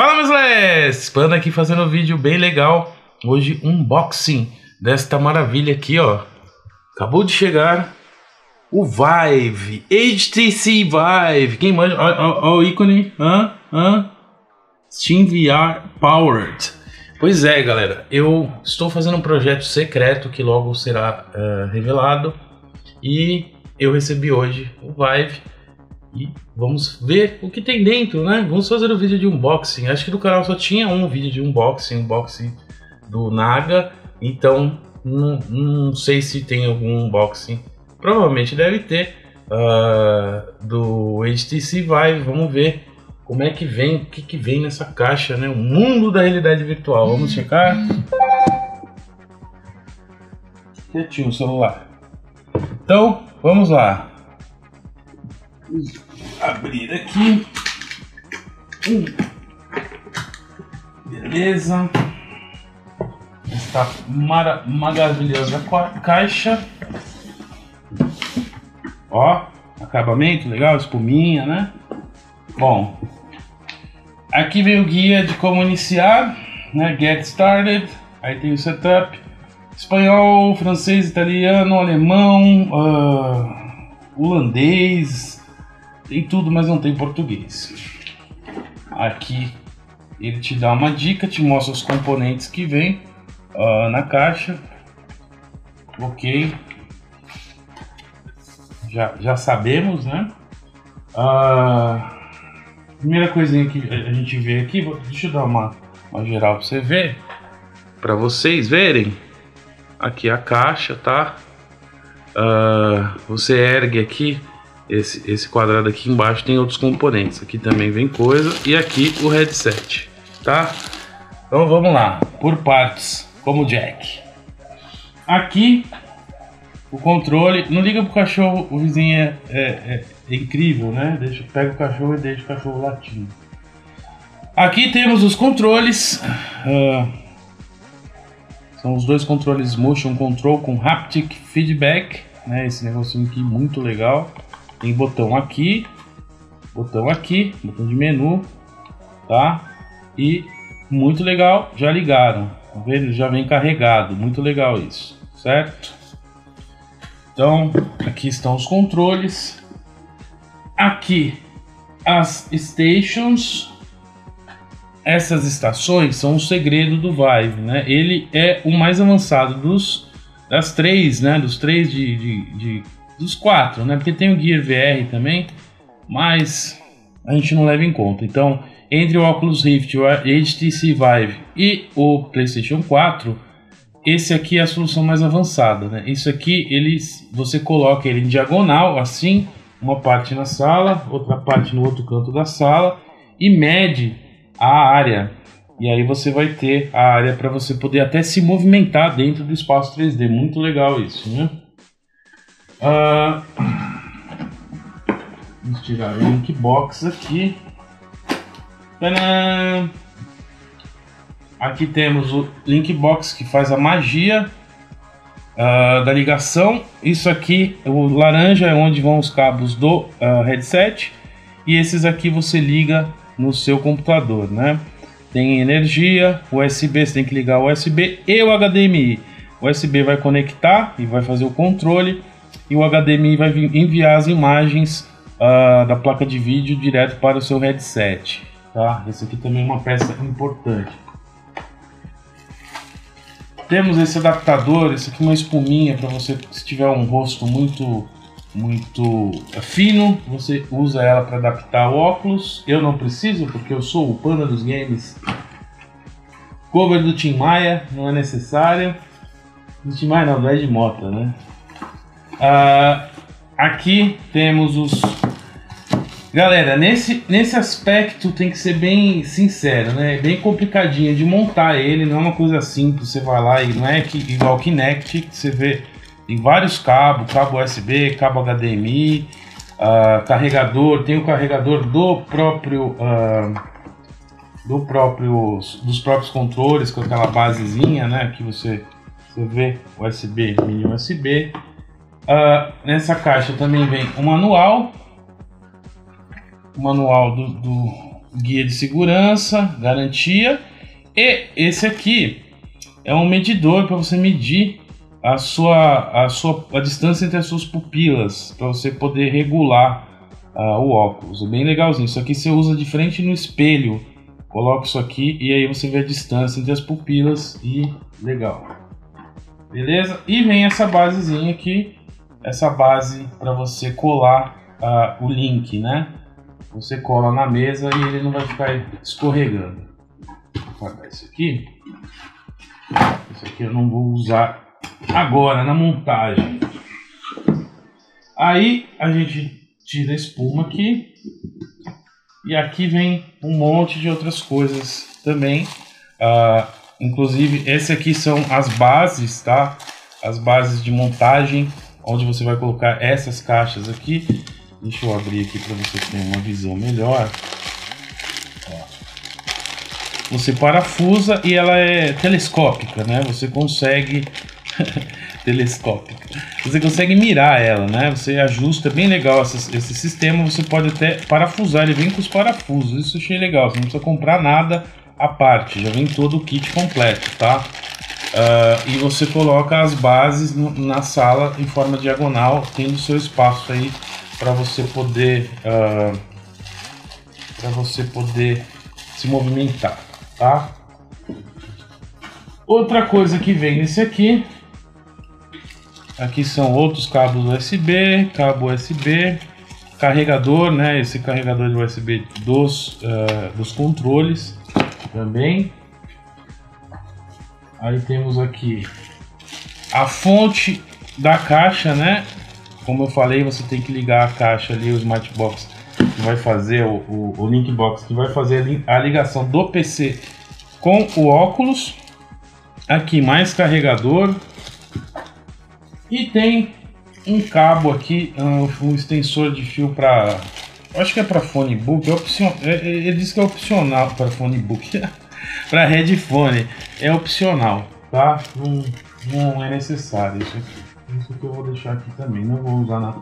Fala meus les! Panda aqui fazendo um vídeo bem legal. Hoje unboxing desta maravilha aqui, ó. Acabou de chegar o Vive, HTC Vive. Quem manja? Olha o ícone. Hã? Hã? Steam VR Powered. Pois é, galera. Eu estou fazendo um projeto secreto que logo será uh, revelado. E eu recebi hoje o Vive e vamos ver o que tem dentro, né? Vamos fazer o um vídeo de unboxing. Acho que do canal só tinha um vídeo de unboxing, unboxing do Naga. Então, não, não sei se tem algum unboxing. Provavelmente deve ter uh, do HTC Vive. Vamos ver como é que vem, o que, que vem nessa caixa, né? O mundo da realidade virtual. Vamos checar. Quietinho o celular. Então, vamos lá abrir aqui. Hum. Beleza. Esta mara maravilhosa caixa. Ó, acabamento legal, espuminha, né? Bom, aqui vem o guia de como iniciar, né? Get started. Aí tem o setup. Espanhol, francês, italiano, alemão, uh, holandês, tem tudo, mas não tem português. Aqui ele te dá uma dica, te mostra os componentes que vem uh, na caixa. Ok. Já, já sabemos, né? Uh, primeira coisinha que a gente vê aqui, deixa eu dar uma, uma geral para você ver, para vocês verem. Aqui a caixa, tá? Uh, você ergue aqui esse, esse quadrado aqui embaixo tem outros componentes. Aqui também vem coisa. E aqui o headset, tá? Então vamos lá, por partes, como jack. Aqui o controle, não liga pro cachorro, o vizinho é, é, é, é incrível, né? Deixa, pega o cachorro e deixa o cachorro latindo. Aqui temos os controles. Uh, são os dois controles Motion Control com Haptic Feedback. Né, esse negocinho aqui muito legal. Tem botão aqui, botão aqui, botão de menu, tá? E muito legal, já ligaram, tá vendo? Já vem carregado, muito legal isso, certo? Então, aqui estão os controles. Aqui as stations. Essas estações são o segredo do Vive, né? Ele é o mais avançado dos das três, né? Dos três de, de, de dos quatro, né? Porque tem o Gear VR também, mas a gente não leva em conta. Então, entre o Oculus Rift, o HTC Vive e o PlayStation 4, esse aqui é a solução mais avançada, né? Isso aqui, ele, você coloca ele em diagonal, assim, uma parte na sala, outra parte no outro canto da sala e mede a área. E aí você vai ter a área para você poder até se movimentar dentro do espaço 3D. Muito legal isso, né? Uh, vamos tirar o link box aqui. Tadã! Aqui temos o link box que faz a magia uh, da ligação. Isso aqui, o laranja é onde vão os cabos do uh, headset e esses aqui você liga no seu computador, né? Tem energia, USB, você tem que ligar o USB e o HDMI. O USB vai conectar e vai fazer o controle e o HDMI vai enviar as imagens uh, da placa de vídeo direto para o seu headset. Tá? Esse aqui também é uma peça importante. Temos esse adaptador, esse aqui é uma espuminha para você, se tiver um rosto muito muito fino, você usa ela para adaptar o óculos. Eu não preciso porque eu sou o panda dos games. Cover do Tim Maia, não é necessário. Do Tim Maia não, do Ed Mota, né? Uh, aqui temos os. Galera, nesse, nesse aspecto tem que ser bem sincero, né? Bem complicadinho de montar ele, não é uma coisa simples. Você vai lá e não é que, igual Kinect, que você vê tem vários cabos, cabo USB, cabo HDMI, uh, ah, carregador, tem o carregador do próprio uh, do próprio dos próprios controles com aquela basezinha, né? Que você, você vê USB, mini USB. Uh, nessa caixa também vem o manual, o manual do, do, guia de segurança, garantia. E esse aqui é um medidor para você medir a sua, a sua a distância entre as suas pupilas, para você poder regular uh, o óculos. É bem legalzinho. Isso aqui você usa de frente no espelho. Coloca isso aqui e aí você vê a distância entre as pupilas e legal. Beleza? E vem essa basezinha aqui, essa base para você colar uh, o link, né? Você cola na mesa e ele não vai ficar escorregando. Vou guardar isso aqui. Isso aqui eu não vou usar agora na montagem. Aí a gente tira a espuma aqui. E aqui vem um monte de outras coisas também. Uh, inclusive, esse aqui são as bases, tá? As bases de montagem, onde você vai colocar essas caixas aqui. Deixa eu abrir aqui para você ter uma visão melhor. Você parafusa e ela é telescópica, né? Você consegue telescópica. Você consegue mirar ela, né? Você ajusta, é bem legal esse, esse, sistema. Você pode até parafusar, ele vem com os parafusos. Isso achei legal. Você não precisa comprar nada à parte, já vem todo o kit completo, tá? Uh, e você coloca as bases no, na sala em forma diagonal, tendo seu espaço aí para você poder uh, ah, para você poder se movimentar, tá? Outra coisa que vem nesse aqui Aqui são outros cabos USB, cabo USB, carregador, né? Esse carregador de USB dos, uh, dos controles também. Aí temos aqui a fonte da caixa, né? Como eu falei, você tem que ligar a caixa ali, o Smart Box que vai fazer o, o, o Link Box que vai fazer a ligação do PC com o óculos. Aqui mais carregador, e tem um cabo aqui, um extensor de fio para. Acho que é para fone book. É opcion, é, é, ele diz que é opcional para fone book. para headphone é opcional, tá? Não, não é necessário isso aqui. Isso que eu vou deixar aqui também. Não vou usar na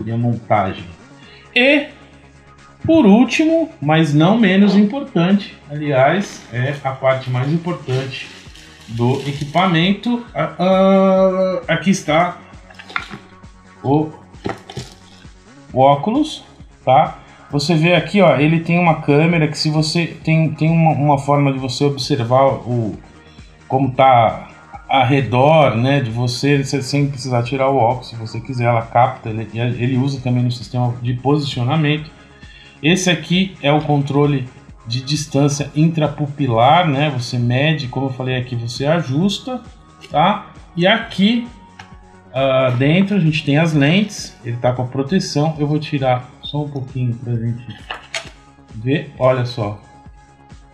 minha montagem. E por último, mas não menos importante, aliás, é a parte mais importante do equipamento. Uh, aqui está o, o óculos, tá? Você vê aqui, ó, ele tem uma câmera que se você tem, tem uma, uma forma de você observar o como tá ao redor, né, de você, sem precisar tirar o óculos, se você quiser, ela capta, ele, ele usa também no sistema de posicionamento. Esse aqui é o controle de distância intrapupilar, né? Você mede, como eu falei aqui, você ajusta, tá? E aqui uh, dentro a gente tem as lentes, ele tá com a proteção. Eu vou tirar só um pouquinho pra gente ver. Olha só,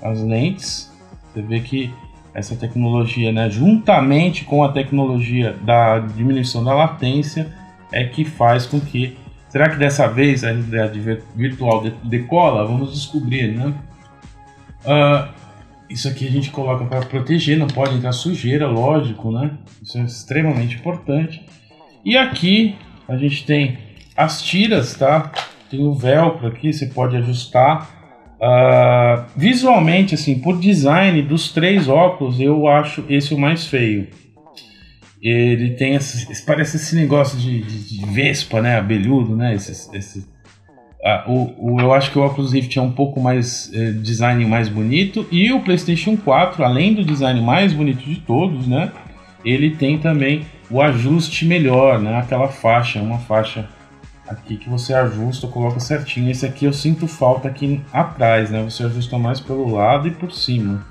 as lentes. Você vê que essa tecnologia, né, juntamente com a tecnologia da diminuição da latência, é que faz com que Será que dessa vez a realidade virtual decola? Vamos descobrir, né? Uh, isso aqui a gente coloca para proteger, não pode entrar sujeira, lógico, né? Isso é extremamente importante. E aqui a gente tem as tiras, tá? Tem o velcro aqui, você pode ajustar. Uh, visualmente, assim, por design dos três óculos, eu acho esse o mais feio. Ele tem esse, parece esse negócio de, de, de vespa, né? Abelhudo, né? Esse, esse ah, o, o, eu acho que o Oculus Rift é um pouco mais eh, design mais bonito e o PlayStation 4, além do design mais bonito de todos, né? Ele tem também o ajuste melhor, né? Aquela faixa, uma faixa aqui que você ajusta, coloca certinho. Esse aqui eu sinto falta aqui atrás, né? Você ajusta mais pelo lado e por cima.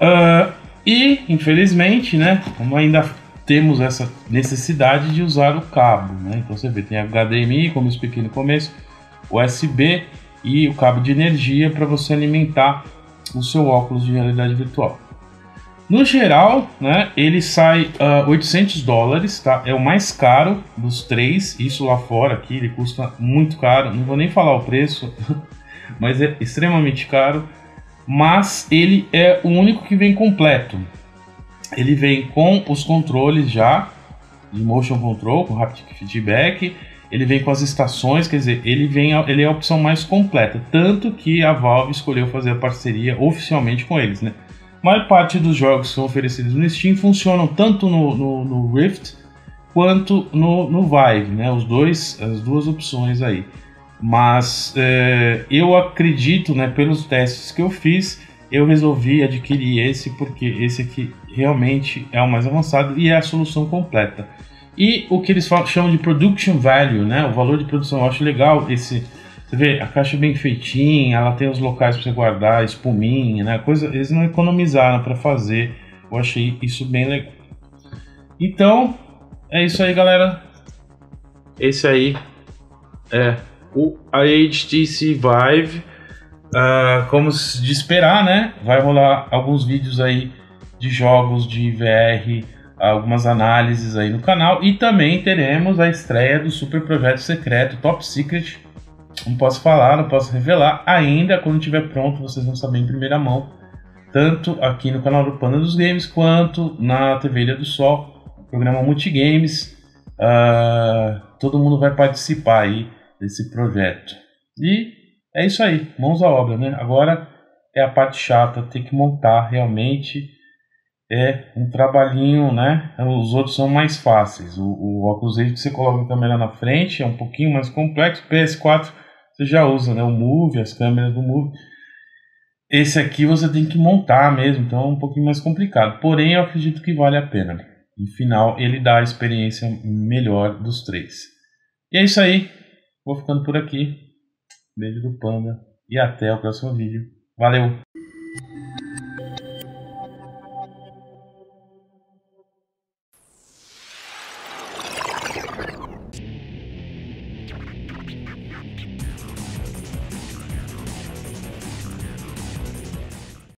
Uh, e infelizmente, né? Como ainda temos essa necessidade de usar o cabo, né? Então você vê, tem HDMI, como eu expliquei no começo USB e o cabo de energia para você alimentar o seu óculos de realidade virtual. No geral, né, ele sai uh, ah, 800 dólares, tá? É o mais caro dos três. Isso lá fora aqui ele custa muito caro. Não vou nem falar o preço, mas é extremamente caro. Mas ele é o único que vem completo. Ele vem com os controles já de motion control, com haptic feedback ele vem com as estações, quer dizer, ele vem ele é a opção mais completa, tanto que a Valve escolheu fazer a parceria oficialmente com eles, né? A maior parte dos jogos que são oferecidos no Steam funcionam tanto no, no, no Rift quanto no, no Vive, né? Os dois, as duas opções aí. Mas é, eu acredito, né, pelos testes que eu fiz, eu resolvi adquirir esse porque esse aqui realmente é o mais avançado e é a solução completa. E o que eles chamam de production value, né? O valor de produção. Eu acho legal esse. Você vê, a caixa é bem feitinha, ela tem os locais para você guardar, espuminha, né? Coisa, eles não economizaram para fazer. Eu achei isso bem legal. Então, é isso aí, galera. Esse aí é o HTC Vive. Uh, como de esperar, né? Vai rolar alguns vídeos aí de jogos de VR, algumas análises aí no canal e também teremos a estreia do super projeto secreto Top Secret. Não posso falar, não posso revelar ainda. Quando estiver pronto, vocês vão saber em primeira mão, tanto aqui no canal do Panda dos Games quanto na TV Ilha do Sol, programa Multigames. Uh, todo mundo vai participar aí desse projeto. E é isso aí, mãos à obra, né? Agora é a parte chata, ter que montar realmente é um trabalhinho, né? Os outros são mais fáceis. O, o Oculus Rift você coloca a câmera na frente, é um pouquinho mais complexo. O PS4 você já usa, né? O Move, as câmeras do Move. Esse aqui você tem que montar mesmo, então é um pouquinho mais complicado. Porém, eu acredito que vale a pena. No final, ele dá a experiência melhor dos três. E é isso aí. Vou ficando por aqui. Beijo do Panda e até o próximo vídeo. Valeu!